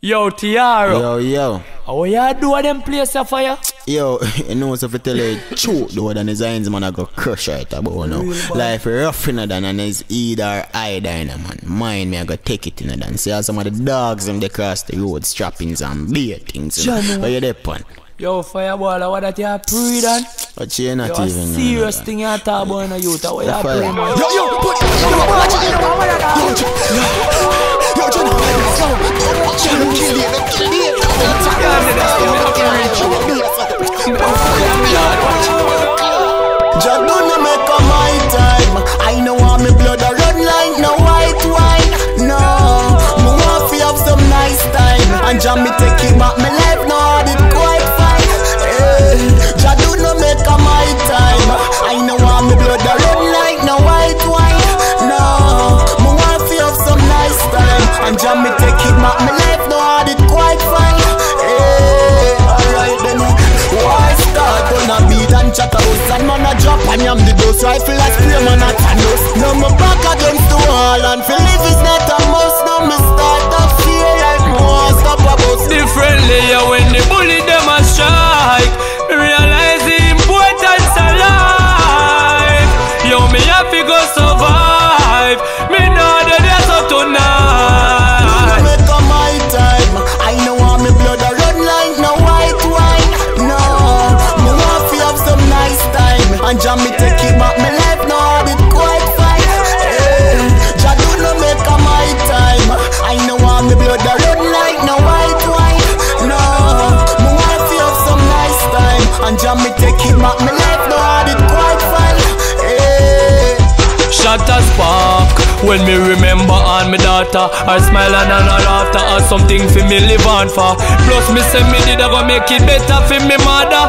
Yo, Tiyarro. Yo, yo. How you do a them place a fire? Yo, you know so if you tell you truth though than his hands man I go crush right about now. Life rough in than and it's either either in man. Mind me I go take it in than. See how some of the dogs them they cross the road strappings and beer things. You know. Jano. Where you there pan? Yo, fireball, what that you pre done? But you not Yo, even serious thing you talk about in a youth. What you fire. pre, man? Yo, yo, put, yo, watch it, yo, yo, John, yo, John, John, kill it, kill it. Jah do not make my time. I know how me blood a run like no white wine. No, me want fi have some nice time. And me take it back, And Jah me take it back Me life no hard it quite fine hey, Jah do no make a my time I know how me blood a run like no white wine No, me fi have some nice time And Jah me take it back Me life no hard it quite fine hey. Shot a spark when me remember on me daughter. Her smile and her laughter are something for me live on for. Plus me say me did I go make it better for me mother.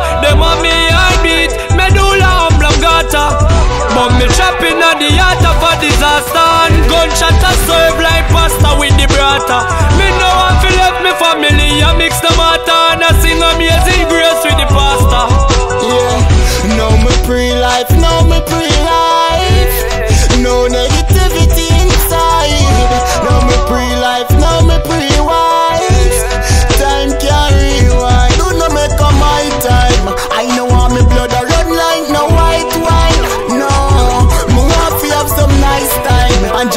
Gunshot a serve like pasta with the brata. Me know I feel left me family, I mix the matter and I sing amazing grace with the pasta.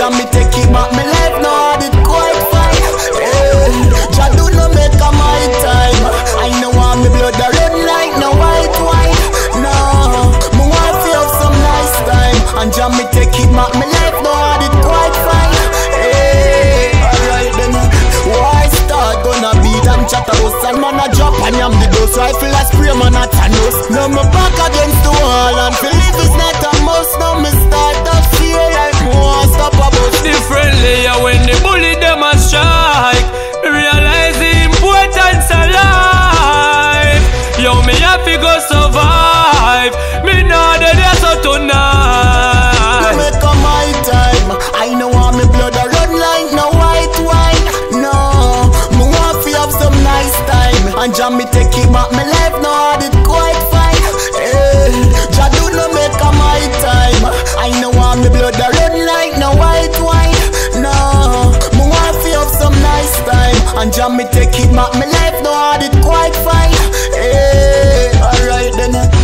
Jah me take it back, me life no hard it quite fine. Hey, Jah do not make a my time. I know how me blood a run like no white wine. No, me want fi have some nice time. And Jah me take it back, me And jam me take it back, my life now had it quite fine. Eh, Jah do no make a my time. I know I'm the blood that red like no white wine. No, me want fi have some nice time. And jam me take it back, my life now had it quite fine. Eh, alright then.